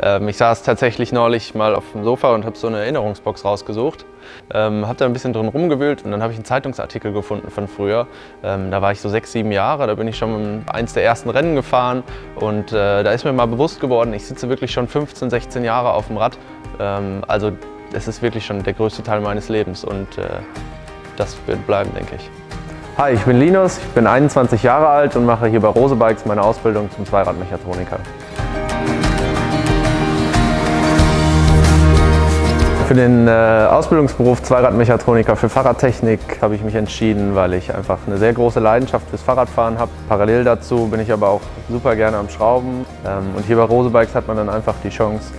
Ähm, ich saß tatsächlich neulich mal auf dem Sofa und habe so eine Erinnerungsbox rausgesucht. Ähm, habe da ein bisschen drin rumgewühlt und dann habe ich einen Zeitungsartikel gefunden von früher. Ähm, da war ich so sechs, sieben Jahre, da bin ich schon eins der ersten Rennen gefahren und äh, da ist mir mal bewusst geworden, ich sitze wirklich schon 15, 16 Jahre auf dem Rad. Ähm, also das ist wirklich schon der größte Teil meines Lebens und äh, das wird bleiben, denke ich. Hi, ich bin Linus, ich bin 21 Jahre alt und mache hier bei Rose Bikes meine Ausbildung zum Zweiradmechatroniker. Für den äh, Ausbildungsberuf Zweiradmechatroniker für Fahrradtechnik habe ich mich entschieden, weil ich einfach eine sehr große Leidenschaft fürs Fahrradfahren habe. Parallel dazu bin ich aber auch super gerne am Schrauben. Ähm, und hier bei Rose Bikes hat man dann einfach die Chance,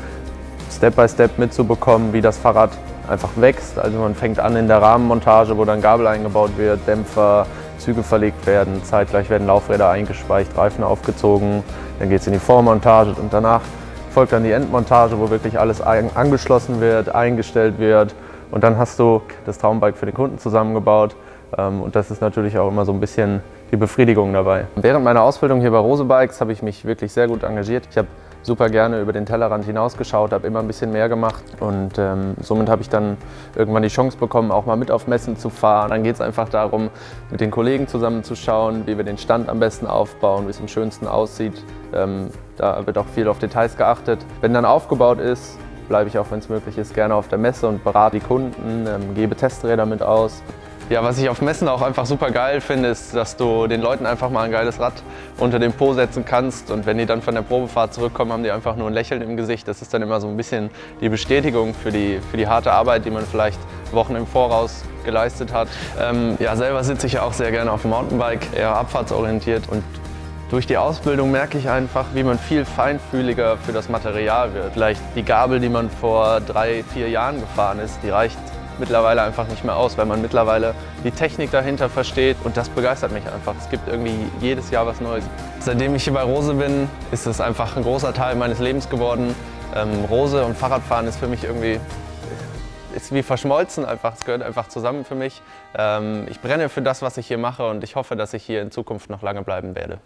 Step by Step mitzubekommen, wie das Fahrrad einfach wächst. Also man fängt an in der Rahmenmontage, wo dann Gabel eingebaut wird, Dämpfer, Züge verlegt werden, zeitgleich werden Laufräder eingespeicht, Reifen aufgezogen, dann geht es in die Vormontage und danach folgt dann die Endmontage, wo wirklich alles angeschlossen wird, eingestellt wird und dann hast du das Traumbike für den Kunden zusammengebaut ähm, und das ist natürlich auch immer so ein bisschen die Befriedigung dabei. Während meiner Ausbildung hier bei Rose Bikes habe ich mich wirklich sehr gut engagiert. Ich habe super gerne über den Tellerrand hinausgeschaut, habe immer ein bisschen mehr gemacht und ähm, somit habe ich dann irgendwann die Chance bekommen, auch mal mit auf Messen zu fahren. Dann geht es einfach darum, mit den Kollegen zusammenzuschauen, wie wir den Stand am besten aufbauen, wie es am schönsten aussieht. Ähm, da wird auch viel auf Details geachtet. Wenn dann aufgebaut ist, bleibe ich auch, wenn es möglich ist, gerne auf der Messe und berate die Kunden, ähm, gebe Testräder mit aus. Ja, was ich auf Messen auch einfach super geil finde, ist, dass du den Leuten einfach mal ein geiles Rad unter den Po setzen kannst und wenn die dann von der Probefahrt zurückkommen, haben die einfach nur ein Lächeln im Gesicht. Das ist dann immer so ein bisschen die Bestätigung für die, für die harte Arbeit, die man vielleicht Wochen im Voraus geleistet hat. Ähm, ja, selber sitze ich ja auch sehr gerne auf dem Mountainbike, eher abfahrtsorientiert und durch die Ausbildung merke ich einfach, wie man viel feinfühliger für das Material wird. Vielleicht die Gabel, die man vor drei, vier Jahren gefahren ist, die reicht mittlerweile einfach nicht mehr aus, weil man mittlerweile die Technik dahinter versteht und das begeistert mich einfach. Es gibt irgendwie jedes Jahr was Neues. Seitdem ich hier bei Rose bin, ist es einfach ein großer Teil meines Lebens geworden. Ähm, Rose und Fahrradfahren ist für mich irgendwie ist wie verschmolzen einfach. Es gehört einfach zusammen für mich. Ähm, ich brenne für das, was ich hier mache und ich hoffe, dass ich hier in Zukunft noch lange bleiben werde.